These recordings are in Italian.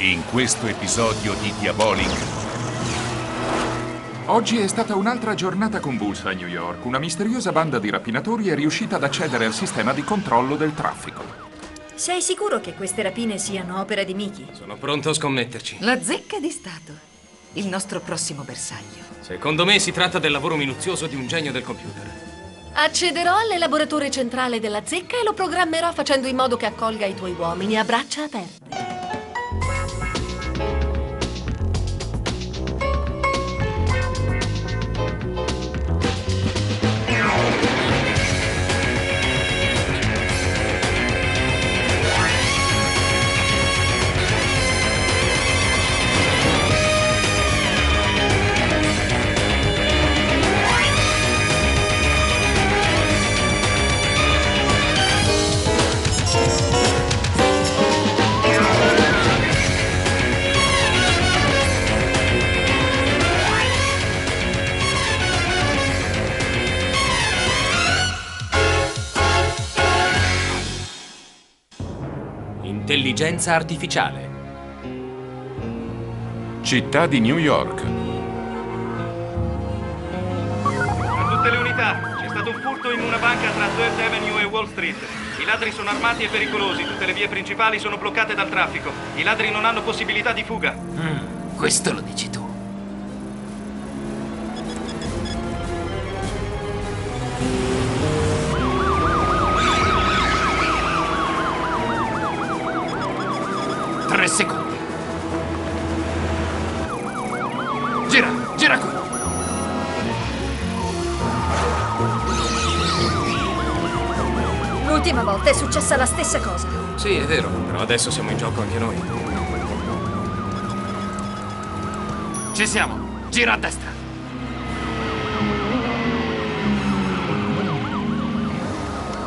In questo episodio di Diabolic Oggi è stata un'altra giornata convulsa a New York. Una misteriosa banda di rapinatori è riuscita ad accedere al sistema di controllo del traffico. Sei sicuro che queste rapine siano opera di Mickey? Sono pronto a scommetterci. La zecca di Stato. Il nostro prossimo bersaglio. Secondo me si tratta del lavoro minuzioso di un genio del computer. Accederò all'elaboratore centrale della zecca e lo programmerò facendo in modo che accolga i tuoi uomini a braccia aperte. Intelligenza artificiale. Città di New York. A tutte le unità, c'è stato un furto in una banca tra Third Avenue e Wall Street. I ladri sono armati e pericolosi, tutte le vie principali sono bloccate dal traffico. I ladri non hanno possibilità di fuga. Questo lo dici volta è successa la stessa cosa. Sì, è vero, però adesso siamo in gioco anche noi. Ci siamo. Gira a destra.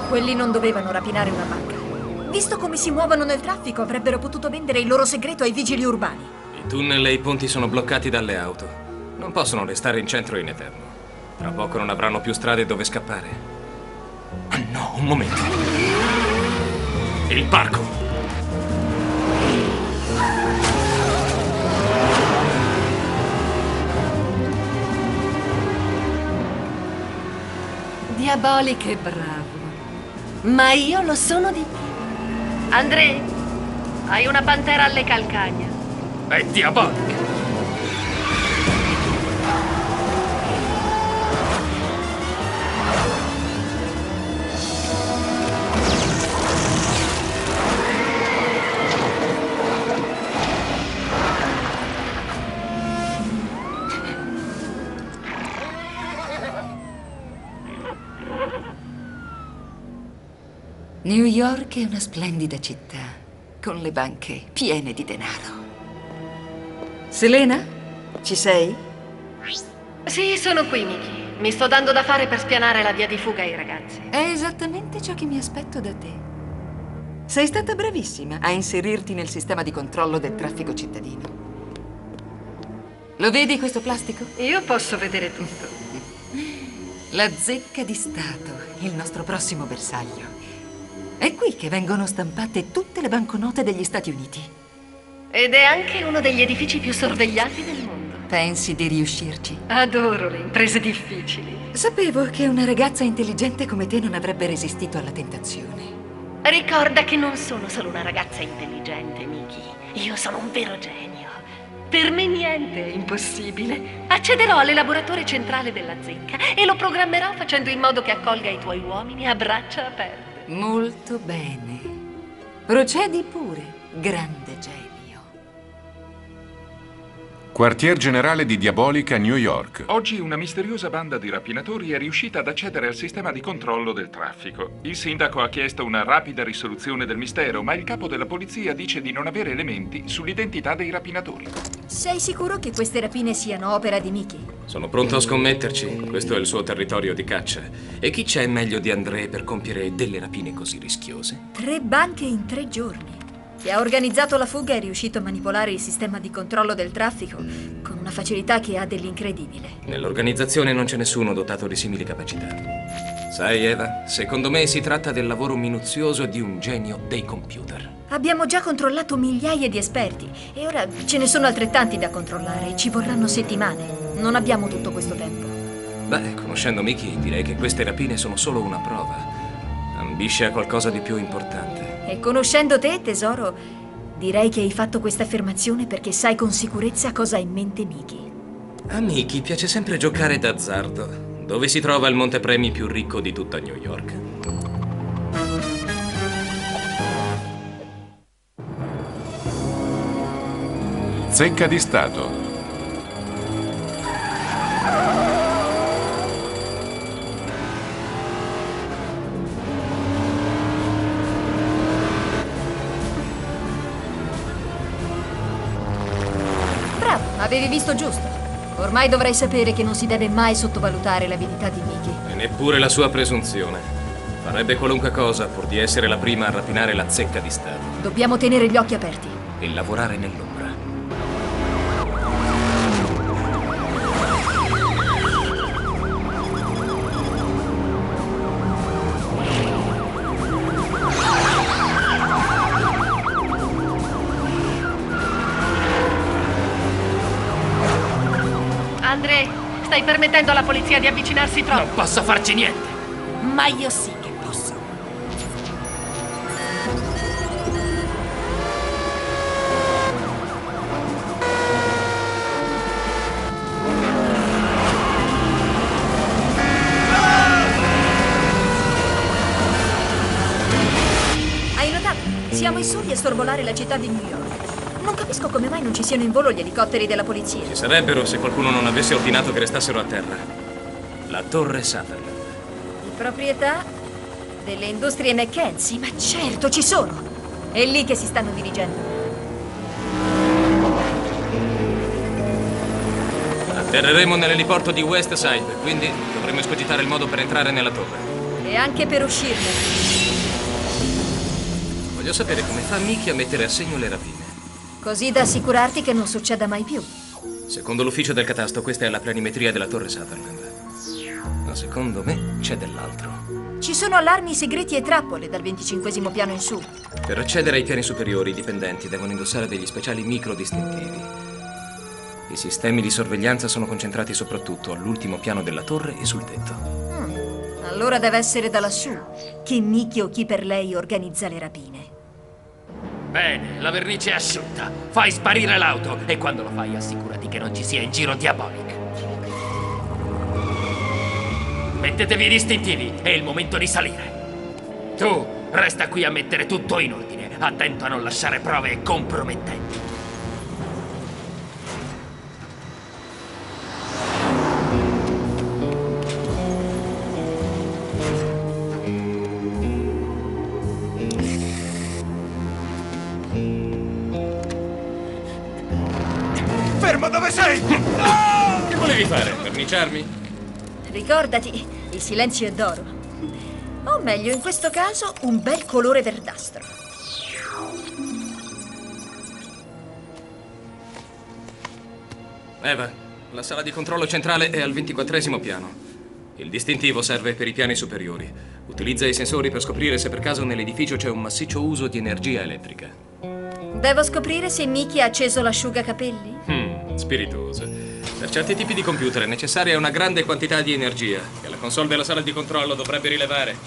Quelli non dovevano rapinare una banca. Visto come si muovono nel traffico, avrebbero potuto vendere il loro segreto ai vigili urbani. I tunnel e i ponti sono bloccati dalle auto. Non possono restare in centro in eterno. Tra poco non avranno più strade dove scappare. Ah no, un momento. Il parco. Diabolic è bravo. Ma io lo sono di più. André, hai una pantera alle calcagna. È diabolica. New York è una splendida città, con le banche piene di denaro. Selena? Ci sei? Sì, sono qui, Miki. Mi sto dando da fare per spianare la via di fuga ai ragazzi. È esattamente ciò che mi aspetto da te. Sei stata bravissima a inserirti nel sistema di controllo del traffico cittadino. Lo vedi questo plastico? Io posso vedere tutto. La zecca di Stato, il nostro prossimo bersaglio. È qui che vengono stampate tutte le banconote degli Stati Uniti. Ed è anche uno degli edifici più sorvegliati del mondo. Pensi di riuscirci? Adoro le imprese difficili. Sapevo che una ragazza intelligente come te non avrebbe resistito alla tentazione. Ricorda che non sono solo una ragazza intelligente, Miki. Io sono un vero genio. Per me niente è impossibile. Accederò all'elaboratore centrale della zecca e lo programmerò facendo in modo che accolga i tuoi uomini a braccia aperte. Molto bene. Procedi pure, grande genio. Quartier generale di Diabolic a New York. Oggi una misteriosa banda di rapinatori è riuscita ad accedere al sistema di controllo del traffico. Il sindaco ha chiesto una rapida risoluzione del mistero, ma il capo della polizia dice di non avere elementi sull'identità dei rapinatori. Sei sicuro che queste rapine siano opera di Mickey? Sono pronto a scommetterci. Questo è il suo territorio di caccia. E chi c'è meglio di André per compiere delle rapine così rischiose? Tre banche in tre giorni. Chi ha organizzato la fuga è riuscito a manipolare il sistema di controllo del traffico con una facilità che ha dell'incredibile. Nell'organizzazione non c'è nessuno dotato di simili capacità. Sai, Eva, secondo me si tratta del lavoro minuzioso di un genio dei computer. Abbiamo già controllato migliaia di esperti e ora ce ne sono altrettanti da controllare. Ci vorranno settimane. Non abbiamo tutto questo tempo. Beh, conoscendo Mickey, direi che queste rapine sono solo una prova. Ambisce a qualcosa di più importante. E conoscendo te, tesoro, direi che hai fatto questa affermazione perché sai con sicurezza cosa ha in mente Mickey. A Mickey piace sempre giocare d'azzardo. Dove si trova il montepremi più ricco di tutta New York? Zecca di Stato. Avevi visto giusto. Ormai dovrai sapere che non si deve mai sottovalutare l'avidità di Mickey. E neppure la sua presunzione. Farebbe qualunque cosa pur di essere la prima a rapinare la zecca di Stato Dobbiamo tenere gli occhi aperti. e lavorare nell'ombra. Andre, stai permettendo alla polizia di avvicinarsi troppo. Non posso farci niente. Ma io sì che posso. Hai notato? Siamo in soli a sorvolare la città di New York. Non capisco come mai non ci siano in volo gli elicotteri della polizia. Ci sarebbero se qualcuno non avesse ordinato che restassero a terra. La torre Sutherland. Di proprietà delle industrie McKenzie, ma certo ci sono. È lì che si stanno dirigendo. Atterreremo nell'eliporto di West Side, quindi dovremo escogitare il modo per entrare nella torre. E anche per uscirne. Voglio sapere come fa Mickey a mettere a segno le rapine. Così da assicurarti che non succeda mai più. Secondo l'ufficio del catasto, questa è la planimetria della torre Sutherland. Ma secondo me c'è dell'altro. Ci sono allarmi segreti e trappole dal 25 piano in su. Per accedere ai piani superiori, i dipendenti devono indossare degli speciali micro distintivi. I sistemi di sorveglianza sono concentrati soprattutto all'ultimo piano della torre e sul tetto. Hmm, Allora deve essere da lassù che Mickey o chi per lei organizza le rapine. Bene, la vernice è asciutta. Fai sparire l'auto e quando lo fai assicurati che non ci sia in giro Diabolic. Mettetevi i distintivi, è il momento di salire. Tu, resta qui a mettere tutto in ordine, attento a non lasciare prove compromettenti. Che volevi fare? Verniciarmi? Ricordati, il silenzio è d'oro. O meglio, in questo caso, un bel colore verdastro. Eva, la sala di controllo centrale è al 24 piano. Il distintivo serve per i piani superiori. Utilizza i sensori per scoprire se per caso nell'edificio c'è un massiccio uso di energia elettrica. Devo scoprire se Mickey ha acceso l'asciugacapelli? Hmm, spiritoso. Per certi tipi di computer è necessaria una grande quantità di energia che la console della sala di controllo dovrebbe rilevare.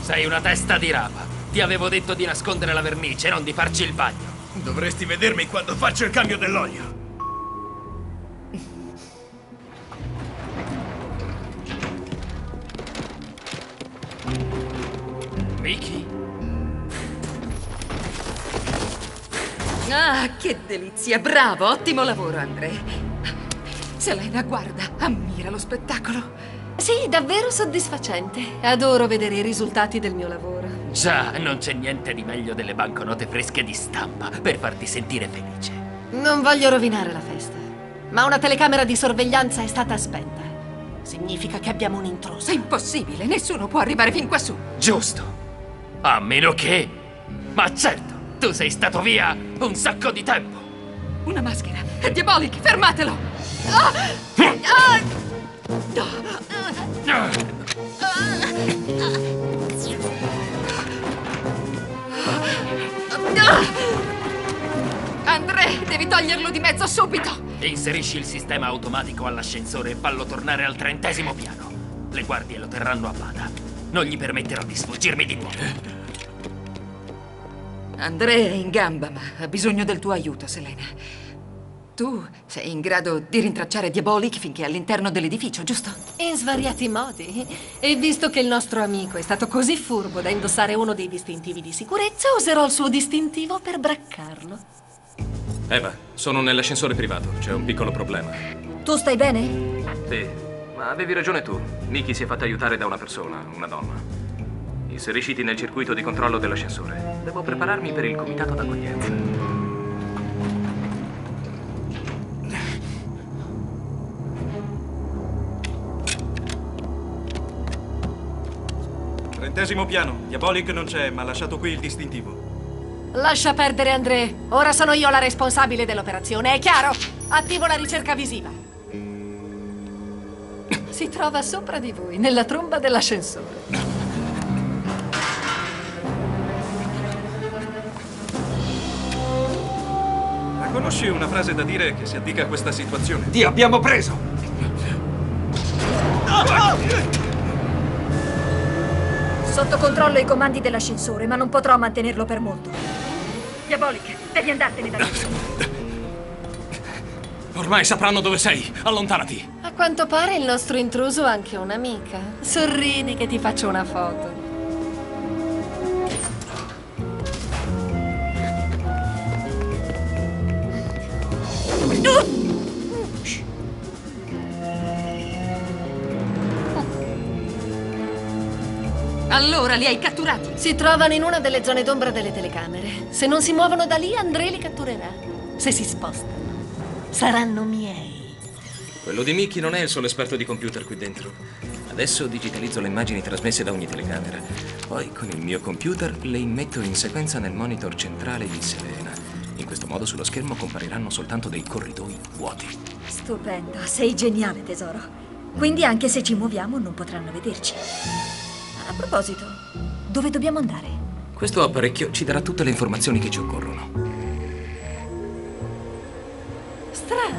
Sei una testa di rapa. Ti avevo detto di nascondere la vernice, non di farci il bagno. Dovresti vedermi quando faccio il cambio dell'olio. Mickey? Ah, che delizia! Bravo, ottimo lavoro, André. Selena, guarda, ammira lo spettacolo. Sì, davvero soddisfacente. Adoro vedere i risultati del mio lavoro. Già, non c'è niente di meglio delle banconote fresche di stampa per farti sentire felice. Non voglio rovinare la festa, ma una telecamera di sorveglianza è stata spenta. Significa che abbiamo un intruso. È impossibile, nessuno può arrivare fin quassù. Giusto. A meno che... Ma certo, tu sei stato via un sacco di tempo. Una maschera. È Diabolic, fermatelo! André, devi toglierlo di mezzo subito! Inserisci il sistema automatico all'ascensore e fallo tornare al trentesimo piano. Le guardie lo terranno a bada. Non gli permetterò di sfuggirmi di nuovo. André è in gamba, ma ha bisogno del tuo aiuto, Selena. Tu sei in grado di rintracciare Diabolic finché è all'interno dell'edificio, giusto? In svariati modi. E visto che il nostro amico è stato così furbo da indossare uno dei distintivi di sicurezza, userò il suo distintivo per braccarlo. Eva, sono nell'ascensore privato. C'è un piccolo problema. Tu stai bene? Sì, ma avevi ragione tu. Nikki si è fatta aiutare da una persona, una donna. Inserisciti nel circuito di controllo dell'ascensore. Devo prepararmi per il comitato d'accoglienza. Trentesimo piano. Diabolic non c'è, ma ha lasciato qui il distintivo. Lascia perdere, André. Ora sono io la responsabile dell'operazione, è chiaro? Attivo la ricerca visiva. Si trova sopra di voi, nella tromba dell'ascensore. Conosci una frase da dire che si addica a questa situazione? Ti abbiamo preso! Sotto controllo i comandi dell'ascensore, ma non potrò mantenerlo per molto. Diabolic, devi andartene da qui. Ormai sapranno dove sei. Allontanati. A quanto pare il nostro intruso ha anche un'amica. Sorridi che ti faccio una foto. Allora li hai catturati? Si trovano in una delle zone d'ombra delle telecamere. Se non si muovono da lì, André li catturerà. Se si spostano, saranno miei. Quello di Mickey non è il solo esperto di computer qui dentro. Adesso digitalizzo le immagini trasmesse da ogni telecamera. Poi con il mio computer le immetto in sequenza nel monitor centrale di Selena. In questo modo sullo schermo compariranno soltanto dei corridoi vuoti. Stupendo, sei geniale, tesoro. Quindi anche se ci muoviamo non potranno vederci. A proposito, dove dobbiamo andare? Questo apparecchio ci darà tutte le informazioni che ci occorrono. Strano.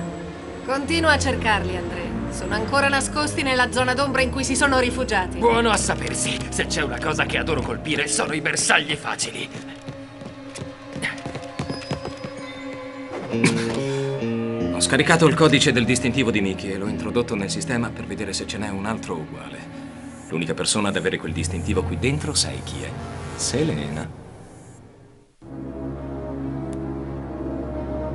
Continua a cercarli, André. Sono ancora nascosti nella zona d'ombra in cui si sono rifugiati. Buono a sapersi. Se c'è una cosa che adoro colpire, sono i bersagli facili. Ho scaricato il codice del distintivo di Mickey e l'ho introdotto nel sistema per vedere se ce n'è un altro uguale. L'unica persona ad avere quel distintivo qui dentro sai chi è. Selena.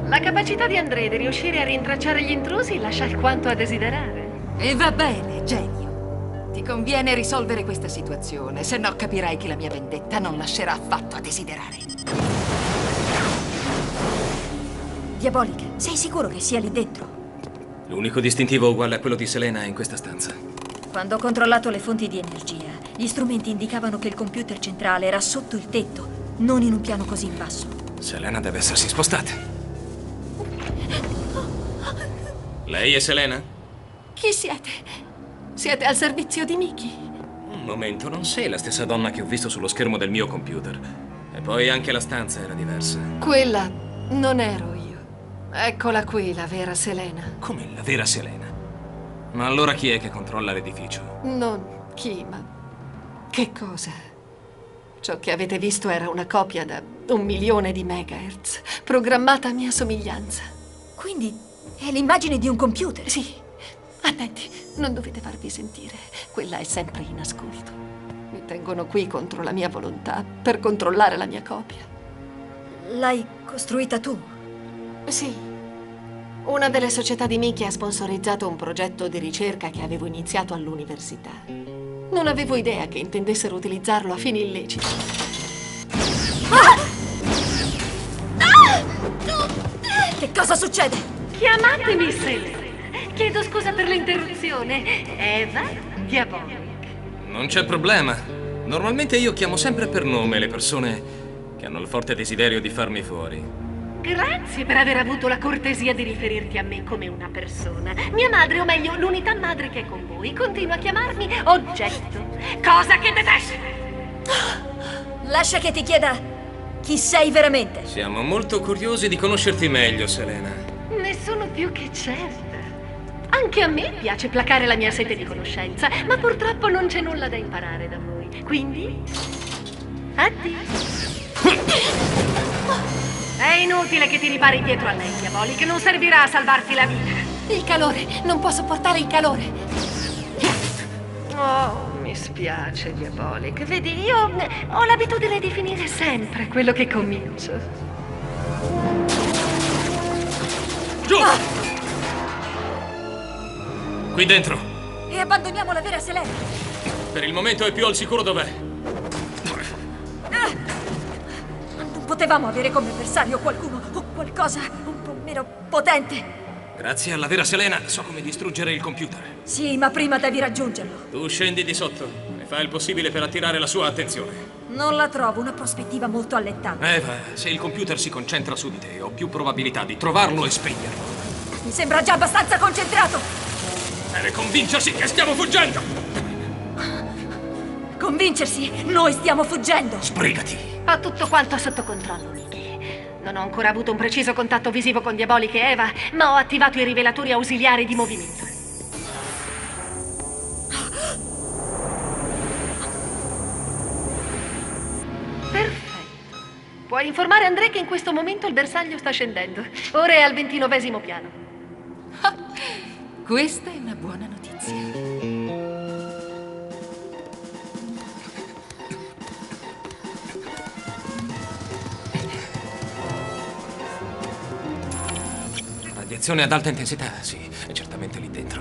La capacità di André di riuscire a rintracciare gli intrusi lascia alquanto a desiderare. E va bene, genio. Ti conviene risolvere questa situazione, se no capirai che la mia vendetta non lascerà affatto a desiderare. Diabolic, sei sicuro che sia lì dentro? L'unico distintivo uguale a quello di Selena è in questa stanza. Quando ho controllato le fonti di energia, gli strumenti indicavano che il computer centrale era sotto il tetto, non in un piano così in basso. Selena deve essersi spostata. Lei è Selena? Chi siete? Siete al servizio di Mickey? Un momento, non sei la stessa donna che ho visto sullo schermo del mio computer. E poi anche la stanza era diversa. Quella non ero io. Eccola qui, la vera Selena. Come la vera Selena? Ma allora chi è che controlla l'edificio? Non chi, ma che cosa? Ciò che avete visto era una copia da un milione di megahertz, programmata a mia somiglianza. Quindi è l'immagine di un computer? Sì. Attenti, non dovete farvi sentire. Quella è sempre in ascolto. Mi tengono qui contro la mia volontà, per controllare la mia copia. L'hai costruita tu? Sì. Una delle società di Mickey ha sponsorizzato un progetto di ricerca che avevo iniziato all'università. Non avevo idea che intendessero utilizzarlo a fini illeciti. Che cosa succede? Chiamatemi Selena. Chiedo scusa per l'interruzione. Eva Diabolic. Non c'è problema. Normalmente io chiamo sempre per nome le persone che hanno il forte desiderio di farmi fuori. Grazie per aver avuto la cortesia di riferirti a me come una persona. Mia madre, o meglio, l'unità madre che è con voi, continua a chiamarmi oggetto. Cosa che detesto. Lascia che ti chieda chi sei veramente. Siamo molto curiosi di conoscerti meglio, Selena. Ne sono più che certa. Anche a me piace placare la mia sete di conoscenza, ma purtroppo non c'è nulla da imparare da voi. Quindi, addio. È inutile che ti ripari dietro a lei, Diabolic. Non servirà a salvarti la vita. Il calore, non può sopportare il calore. Oh, mi spiace, Diabolic. Vedi, io ho l'abitudine di finire sempre quello che comincio. Giù! Qui dentro. E abbandoniamo la vera Selena. Per il momento è più al sicuro dov'è. Potevamo avere come avversario qualcuno o qualcosa un po' meno potente. Grazie alla vera Selena so come distruggere il computer. Sì, ma prima devi raggiungerlo. Tu scendi di sotto e fai il possibile per attirare la sua attenzione. Non la trovo una prospettiva molto allettante. Eva, se il computer si concentra su di te, ho più probabilità di trovarlo e spegnerlo. Mi sembra già abbastanza concentrato. Deve convincersi che stiamo fuggendo! Convincersi, noi stiamo fuggendo. Sbrigati! Ho tutto quanto sotto controllo, Nicky. Non ho ancora avuto un preciso contatto visivo con Diabolic e Eva, ma ho attivato i rivelatori ausiliari di movimento. Perfetto. Puoi informare André che in questo momento il bersaglio sta scendendo. Ora è al ventinovesimo piano. Questa è una buona notizia. Radiazione ad alta intensità, sì, è certamente lì dentro.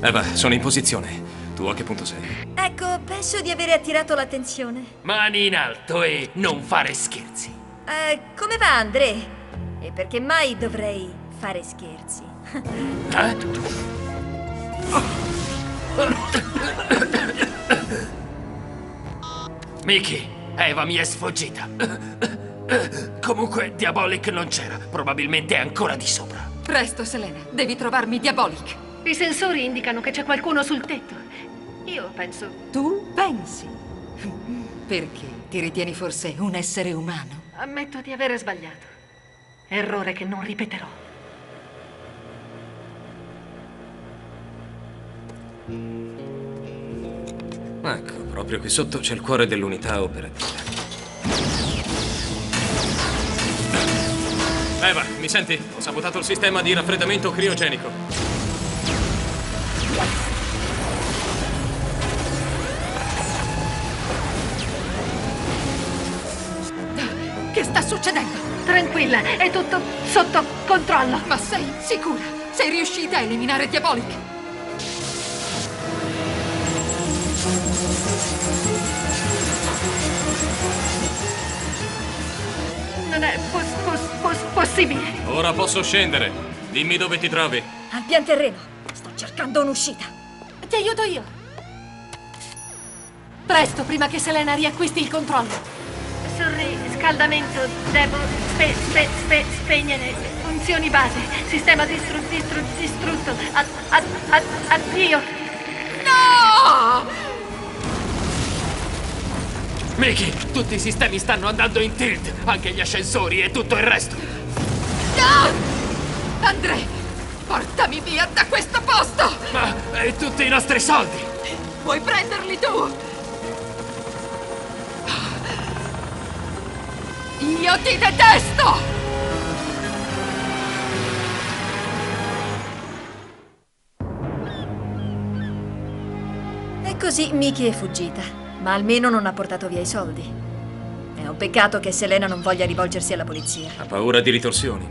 Eva, sono in posizione. Tu a che punto sei? Ecco, penso di avere attirato l'attenzione. Mani in alto e non fare scherzi. Eh, come va, André? E perché mai dovrei fare scherzi? Eh? Mickey, Eva mi è sfuggita. Comunque, Diabolic non c'era. Probabilmente è ancora di sopra. Presto, Selena, devi trovarmi Diabolic. I sensori indicano che c'è qualcuno sul tetto. Io penso. Tu pensi? Perché ti ritieni forse un essere umano? Ammetto di avere sbagliato. Errore che non ripeterò. Ecco, proprio qui sotto c'è il cuore dell'unità operativa. Eva, mi senti? Ho sabotato il sistema di raffreddamento criogenico. Succedendo? Tranquilla, è tutto sotto controllo. Ma sei sicura? Sei riuscita a eliminare Diabolic? Non è pos- pos- pos- possibile. Ora posso scendere. Dimmi dove ti trovi. Al pian terreno. Sto cercando un'uscita. Ti aiuto io. Presto, prima che Selena riacquisti il controllo. Surriscaldamento, devo spe- spe- spe- spegnere. Funzioni base. Sistema distru- distru- distrutto. Ad- ad- ad- addio. No! Mickey, tutti i sistemi stanno andando in tilt, anche gli ascensori e tutto il resto. No! André, portami via da questo posto! Ma e tutti i nostri soldi? Puoi prenderli tu! Io ti detesto! E così Miki è fuggita, ma almeno non ha portato via i soldi. È un peccato che Selena non voglia rivolgersi alla polizia. Ha paura di ritorsioni.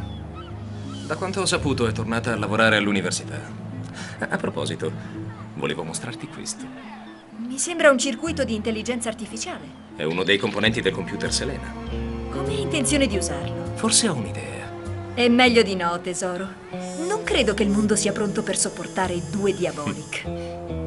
Da quanto ho saputo è tornata a lavorare all'università. A proposito, volevo mostrarti questo. Mi sembra un circuito di intelligenza artificiale. È uno dei componenti del computer Selena. Come hai intenzione di usarlo? Forse ho un'idea. È meglio di no, tesoro. Non credo che il mondo sia pronto per sopportare due Diabolic.